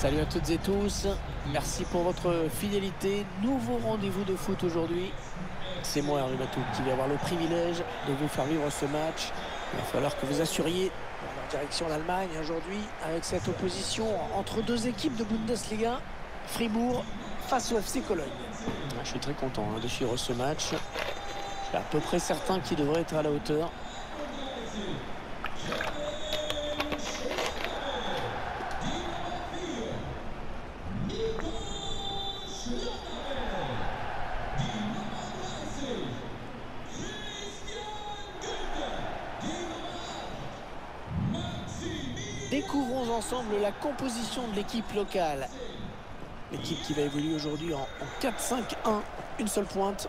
Salut à toutes et tous, merci pour votre fidélité. Nouveau rendez-vous de foot aujourd'hui. C'est moi Hervé Matou qui vais avoir le privilège de vous faire vivre ce match. Il va falloir que vous assuriez en direction l'Allemagne aujourd'hui avec cette opposition entre deux équipes de Bundesliga. Fribourg face au FC Cologne. Je suis très content hein, de suivre ce match. Je suis à peu près certain qu'il devrait être à la hauteur. Ensemble la composition de l'équipe locale. L'équipe qui va évoluer aujourd'hui en, 4-5-1, une seule pointe.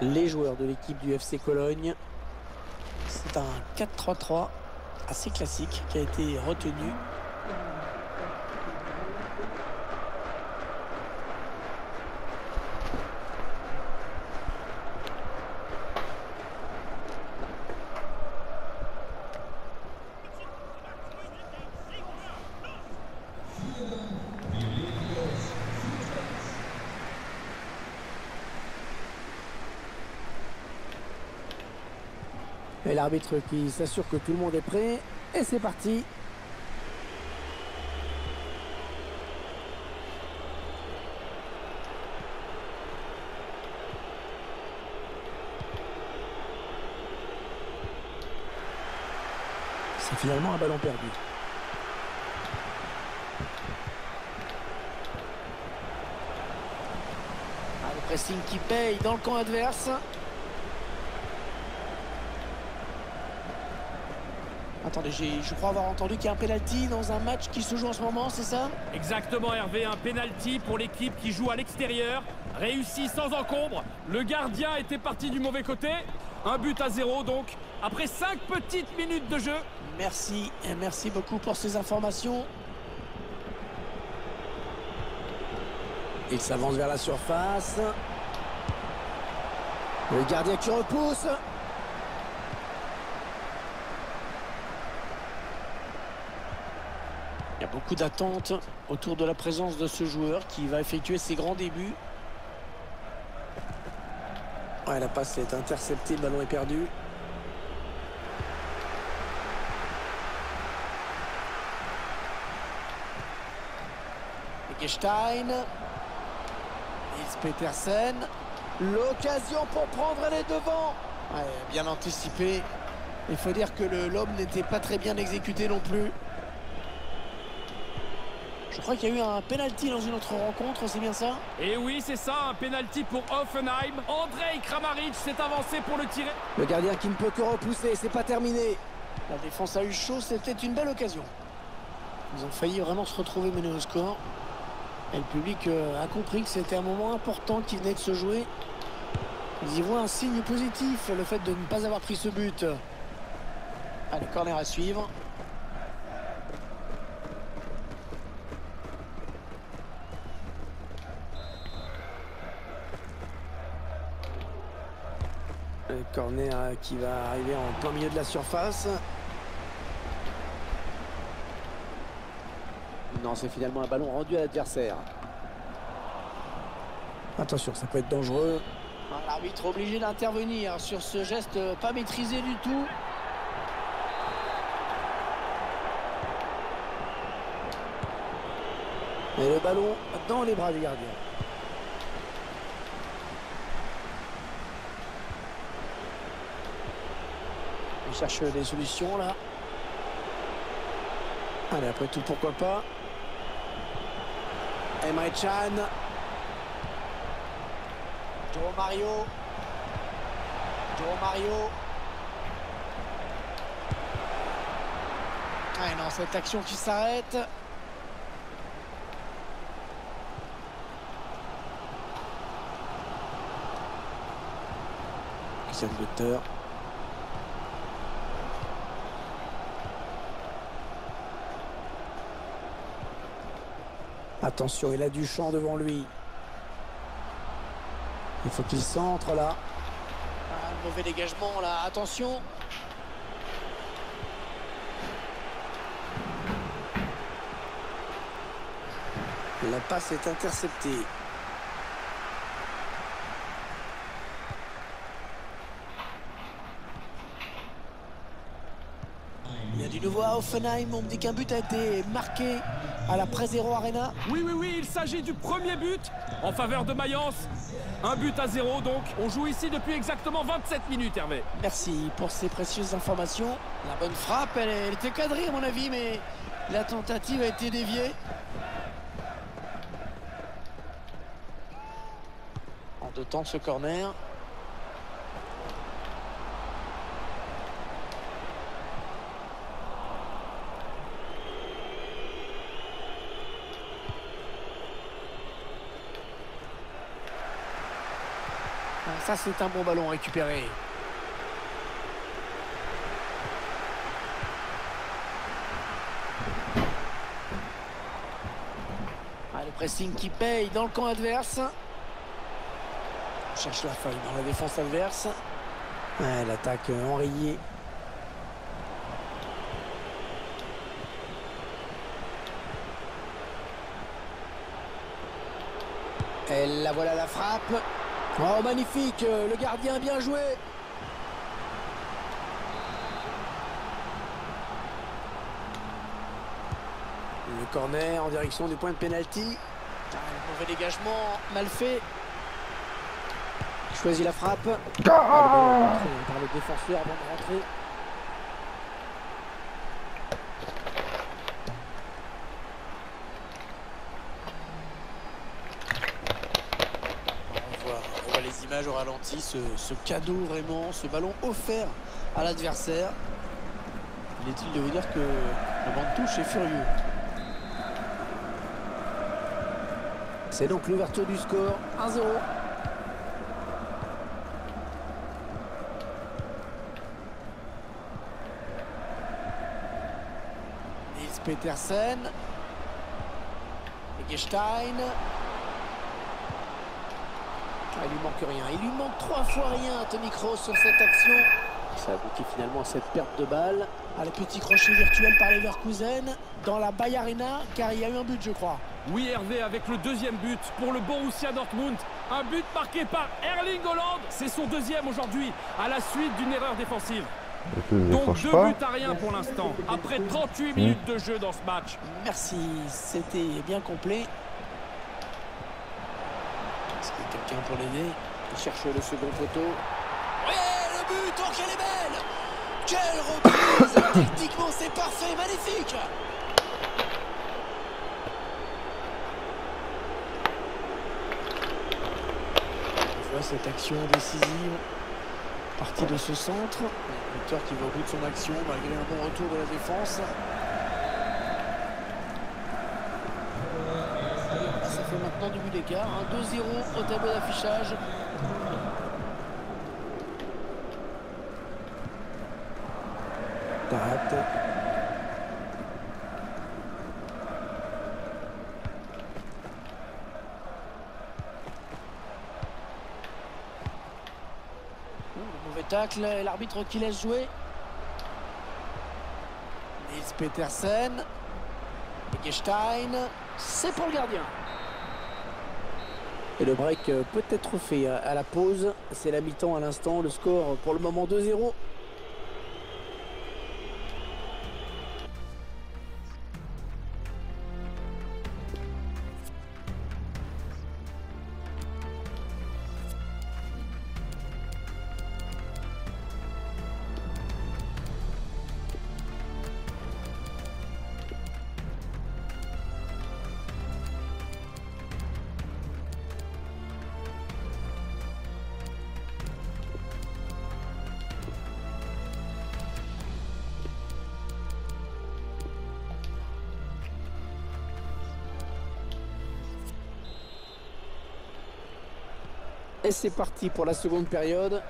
Les joueurs de l'équipe du FC Cologne. C'est un 4-3-3 assez classique qui a été retenu Et l'arbitre qui s'assure que tout le monde est prêt. Et c'est parti. C'est finalement un ballon perdu. Ah, le pressing qui paye dans le camp adverse. Attendez, je crois avoir entendu qu'il y a un penalty dans un match qui se joue en ce moment, c'est ça? Exactement Hervé, un penalty pour l'équipe qui joue à l'extérieur, réussi sans encombre. Le gardien était parti du mauvais côté, un but à zéro donc, après cinq petites minutes de jeu. Merci, et merci beaucoup pour ces informations. Il s'avance vers la surface. Le gardien qui repousse. Y a beaucoup d'attentes autour de la présence de ce joueur qui va effectuer ses grands débuts. Ouais, la passe est interceptée, le ballon est perdu. Egestein. Nils Petersen. L'occasion pour prendre les devants. Ouais, bien anticipé. Il faut dire que l'homme n'était pas très bien exécuté non plus. Je crois qu'il y a eu un penalty dans une autre rencontre, c'est bien ça? Et eh oui, c'est ça, un penalty pour Offenheim. Andrei Kramaric s'est avancé pour le tirer. Le gardien qui ne peut que repousser, c'est pas terminé. La défense a eu chaud, c'était une belle occasion. Ils ont failli vraiment se retrouver menés au score. Et le public euh, a compris que c'était un moment important qui venait de se jouer. Ils y voient un signe positif, le fait de ne pas avoir pris ce but. Allez, corner à suivre. Le corner qui va arriver en plein milieu de la surface. Non, c'est finalement un ballon rendu à l'adversaire. Attention, ça peut être dangereux. Ah, l'arbitre obligé d'intervenir sur ce geste pas maîtrisé du tout. Et le ballon dans les bras du gardien. Il cherche des solutions là. Allez, après tout, pourquoi pas. Emre Chan. Joe Mario. Joe Mario. Ah non, cette action qui s'arrête. Christian Butter. Attention, il a du champ devant lui. Il faut qu'il centre là. Ah, mauvais dégagement là, attention. La passe est interceptée. Il y a du nouveau à Offenheim. On me dit qu'un but a été marqué à la Pré-Zéro Arena. Oui, oui, oui, il s'agit du premier but en faveur de Mayence. Un but à zéro donc. On joue ici depuis exactement 27 minutes, Hervé. Merci pour ces précieuses informations. La bonne frappe, elle, elle était cadrée à mon avis, mais la tentative a été déviée. En deux temps ce corner. Ça, c'est un bon ballon récupéré. Ah, le pressing qui paye dans le camp adverse. On cherche la faille dans la défense adverse. Ouais, L'attaque enrayée. Et la voilà la frappe. Oh, magnifique, le gardien bien joué. Le corner en direction du point de pénalty. Ah, mauvais dégagement, mal fait. Choisit la frappe. Ah, par le défenseur avant de rentrer. au ralenti, ce, ce, cadeau vraiment, ce ballon offert à l'adversaire. Il est-il de vous dire que le banc de touche est furieux. C'est donc l'ouverture du score, 1-0. Nils Petersen. Egestein. Ah, il lui manque rien. Il lui manque trois fois rien à Tony Kroos sur cette action. Ça aboutit finalement à cette perte de balle. À le petit crochet virtuel par Leverkusen dans la Bayarena, car il y a eu un but, je crois. Oui, Hervé, avec le deuxième but pour le Borussia Dortmund. Un but marqué par Erling Holland. C'est son deuxième aujourd'hui, à la suite d'une erreur défensive. Donc deux buts à rien pour l'instant, après 38 minutes de jeu dans ce match. Merci, c'était bien complet. Quelqu'un pour l'aider. Il cherche le second poteau. Ouais, le but, oh qu'elle est belle Quelle reprise Techniquement, c'est parfait, magnifique On voit cette action décisive. Partie de ce centre. Victor qui va au bout de son action malgré un bon retour de la défense. Maintenant du but d'écart. 2-0 au tableau d'affichage. Mauvais tacle, l'arbitre qui laisse jouer. Nils Petersen. Egestein. C'est pour le gardien. Et le break euh, peut être fait à la pause. C'est la mi-temps à l'instant. Le score pour le moment 2-0. Et c'est parti pour la seconde période.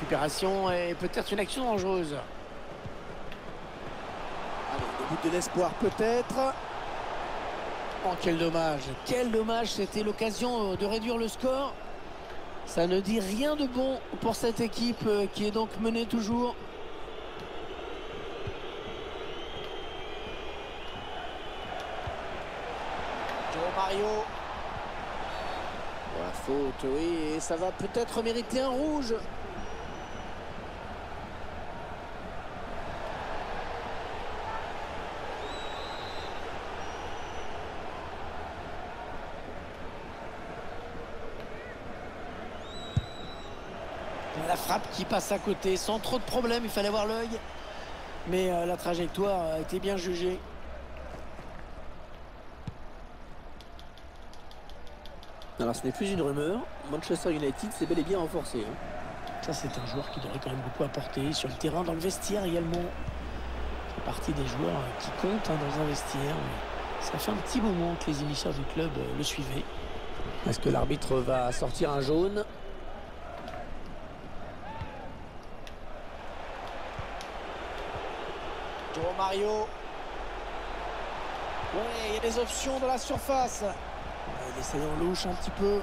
récupération et peut-être une action dangereuse. Le but de l'espoir peut-être. Oh, quel dommage. Quel dommage. C'était l'occasion euh, de réduire le score. Ça ne dit rien de bon pour cette équipe euh, qui est donc menée toujours. La faute, oui, et ça va peut-être mériter un rouge. La frappe qui passe à côté sans trop de problèmes, il fallait voir l'œil. Mais euh, la trajectoire a été bien jugée. Alors ce n'est plus une rumeur, Manchester United s'est bel et bien renforcé. hein. Ça c'est un joueur qui devrait quand même beaucoup apporter sur le terrain, dans le vestiaire également. Il fait partie des joueurs euh, qui comptent hein, dans un vestiaire. mais Ça fait un petit moment que les émissaires du club euh, le suivaient. Est-ce que l'arbitre va sortir un jaune? Joe Mario. Ouais, il y a des options dans la surface. Essaie en louche un petit peu.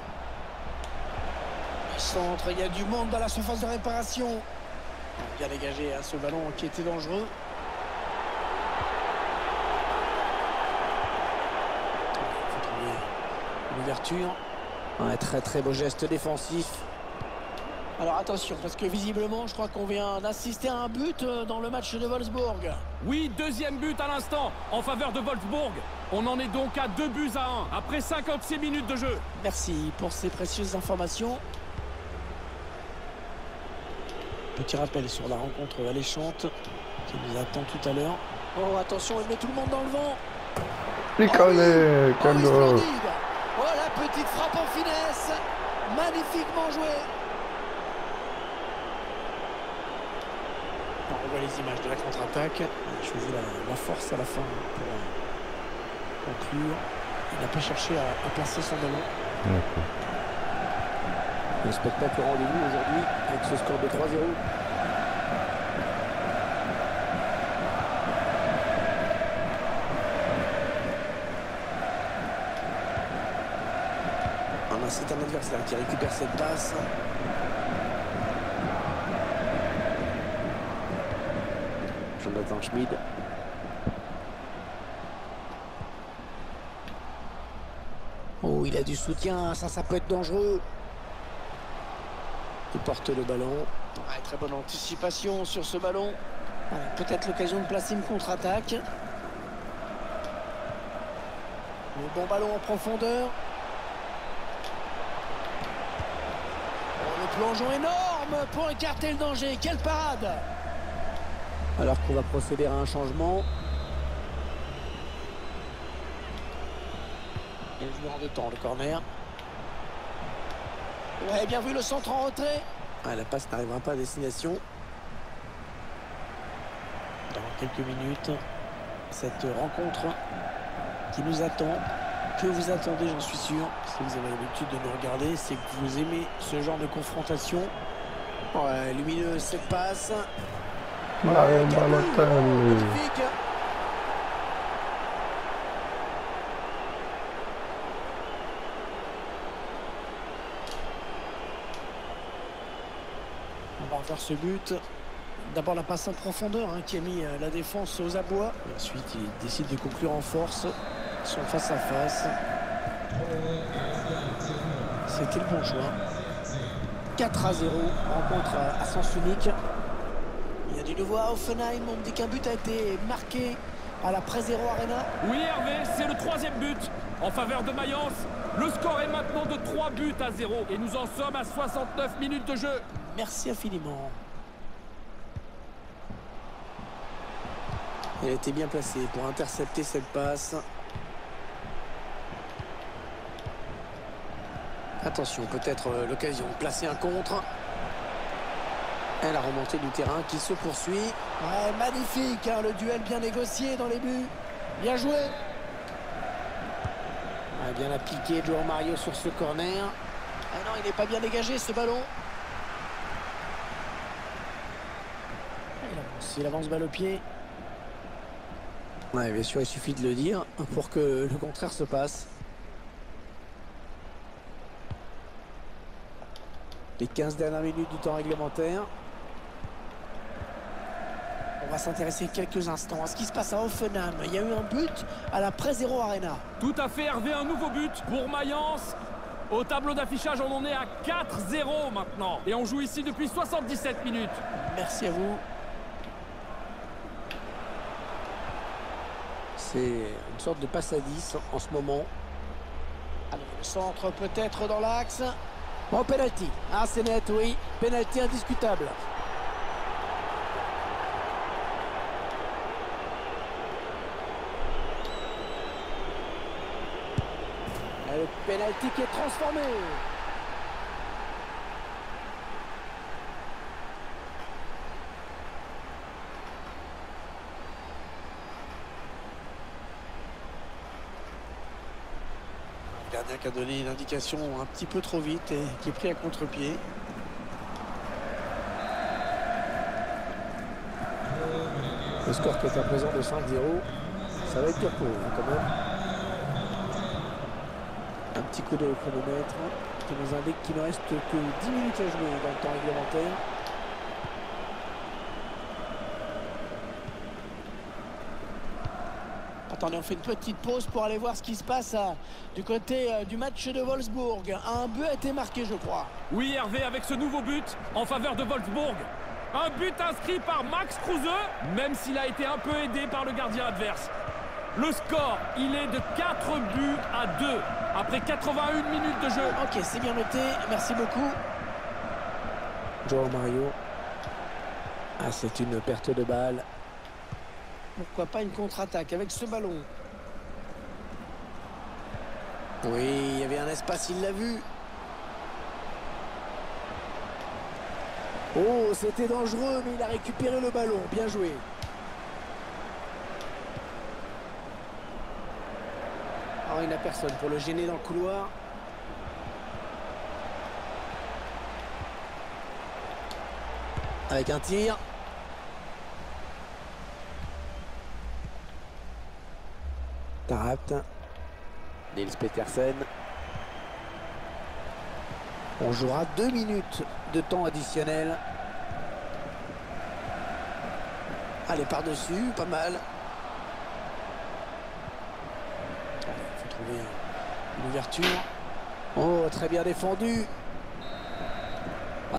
Le centre, il y a du monde dans la surface de réparation. Bien dégagé à ce ballon qui était dangereux. Faut trouver une ouverture. Un très très beau geste défensif. Alors attention, parce que visiblement, je crois qu'on vient d'assister à un but euh, dans le match de Wolfsburg. Oui, deuxième but à l'instant en faveur de Wolfsburg. On en est donc à deux buts à un après 56 minutes de jeu. Merci pour ces précieuses informations. Petit rappel sur la rencontre alléchante qui nous attend tout à l'heure. Oh, attention, il met tout le monde dans le vent. Oh, oui, splendide. Oh, la petite frappe en finesse. Magnifiquement joué. On revoit les images de la contre-attaque. Il a choisi la, la force à la fin pour euh, conclure. Il n'a pas cherché à, à placer son ballon. Le spectacle rendez-vous aujourd'hui avec ce score de 3-0. Ah, C'est un adversaire qui récupère cette passe. Schmid. Oh, il a du soutien, ça, ça peut être dangereux. Il porte le ballon. Ouais, très bonne anticipation sur ce ballon. Voilà, Peut-être l'occasion de placer une contre-attaque. Le bon ballon en profondeur. Oh, le plongeon énorme pour écarter le danger. Quelle parade Alors qu'on va procéder à un changement. Et le joueur de temps, le corner. Ouais, bien vu le centre en retrait. Ah, la passe n'arrivera pas à destination. Dans quelques minutes, cette rencontre qui nous attend, que vous attendez, j'en suis sûr. Si vous avez l'habitude de nous regarder, c'est que vous aimez ce genre de confrontation. Ouais, lumineuse cette passe. Magnifique. On va revoir ce but. D'abord la passe en profondeur hein, qui a mis euh, la défense aux abois. Ensuite il décide de conclure en force son face à face. C'était le bon choix. 4 à 0, rencontre à sens unique. Nouveau à Offenheim. On me dit qu'un but a été marqué à la Pré-Zéro Arena. Oui, Hervé, c'est le troisième but en faveur de Mayence. Le score est maintenant de 3 buts à 0 et nous en sommes à 69 minutes de jeu. Merci infiniment. Elle était bien placée pour intercepter cette passe. Attention, peut-être euh, l'occasion de placer un contre. Et la remontée du terrain qui se poursuit. Ouais, magnifique, hein, le duel bien négocié dans les buts. Bien joué. Ouais, bien appliqué Joao Mario sur ce corner. Ah non, il n'est pas bien dégagé ce ballon. S'il avance balle au pied. Ouais, bien sûr, il suffit de le dire pour que le contraire se passe. Les 15 dernières minutes du temps réglementaire. On va s'intéresser quelques instants à ce qui se passe à Offenham. Il y a eu un but à la Pré-Zéro Arena. Tout à fait, Hervé, un nouveau but pour Mayence. Au tableau d'affichage, on en est à 4-0 maintenant. Et on joue ici depuis 77 minutes. Merci à vous. C'est une sorte de passe à 10 en ce moment. Alors, le centre peut-être dans l'axe. Bon, penalty. Ah, c'est net, oui. Penalty indiscutable. Le penalty qui est transformé. Le gardien qui a donné une indication un petit peu trop vite et qui est pris à contre-pied. Le score qui est à présent de 5-0, ça va être dur pour eux quand même. Un petit coup de chronomètre qui nous indique qu'il ne reste que 10 minutes à jouer dans le temps réglementaire. Attendez, on fait une petite pause pour aller voir ce qui se passe euh, du côté euh, du match de Wolfsburg. Un but a été marqué, je crois. Oui, Hervé, avec ce nouveau but en faveur de Wolfsburg. Un but inscrit par Max Kruse, même s'il a été un peu aidé par le gardien adverse. Le score, il est de 4 buts à 2 après 81 minutes de jeu. Ok, c'est bien noté. Merci beaucoup. Joao Mario. Ah, c'est une perte de balle. Pourquoi pas une contre-attaque avec ce ballon? Oui, il y avait un espace, il l'a vu. Oh, c'était dangereux, mais il a récupéré le ballon. Bien joué. Il n'a personne pour le gêner dans le couloir. Avec un tir. Tarat. Nils Petersen. On jouera deux minutes de temps additionnel. Allez, par-dessus, pas mal. Il faut trouver une ouverture. Oh, très bien défendu.